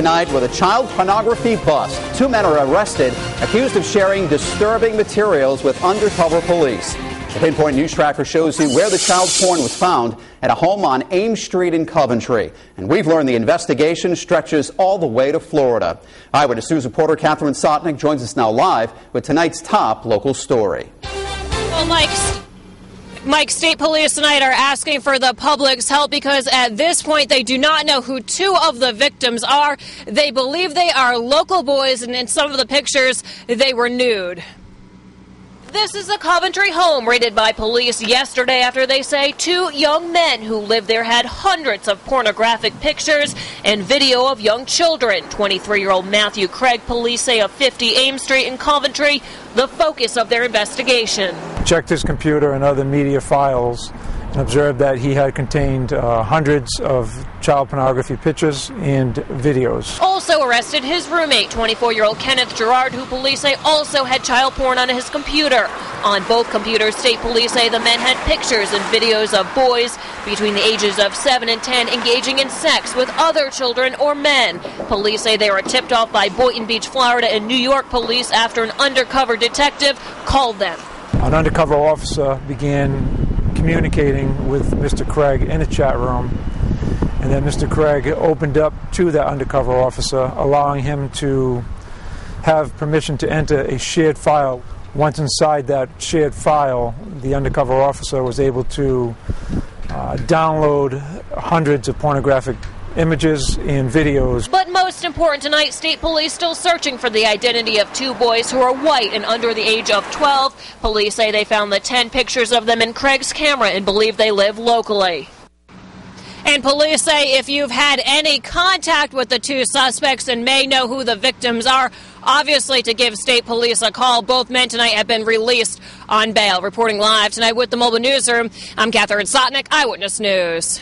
Tonight with a child pornography bust. Two men are arrested, accused of sharing disturbing materials with undercover police. The Pinpoint News Tracker shows you where the child porn was found at a home on Ames Street in Coventry. And we've learned the investigation stretches all the way to Florida. Eyewitness News reporter Catherine Sotnick joins us now live with tonight's top local story. Well, Mike, Mike, state police tonight are asking for the public's help because at this point they do not know who two of the victims are. They believe they are local boys, and in some of the pictures, they were nude. This is a Coventry home raided by police yesterday after they say two young men who lived there had hundreds of pornographic pictures and video of young children. 23 year old Matthew Craig, police say of 50 Ames Street in Coventry, the focus of their investigation. Checked his computer and other media files and observed that he had contained uh, hundreds of child pornography pictures and videos. Also arrested his roommate, 24 year old Kenneth Gerard, who police say also had child porn on his computer. On both computers, state police say the men had pictures and videos of boys between the ages of 7 and 10 engaging in sex with other children or men. Police say they were tipped off by Boynton Beach, Florida, and New York police after an undercover detective called them. An undercover officer began communicating with Mr. Craig in a chat room. And then Mr. Craig opened up to that undercover officer, allowing him to have permission to enter a shared file. Once inside that shared file, the undercover officer was able to uh, download hundreds of pornographic images and videos. But most important tonight, state police still searching for the identity of two boys who are white and under the age of 12. Police say they found the 10 pictures of them in Craig's camera and believe they live locally. And police say if you've had any contact with the two suspects and may know who the victims are, obviously to give state police a call. Both men tonight have been released on bail. Reporting live tonight with the Mobile Newsroom, I'm Catherine Sotnick, Eyewitness News.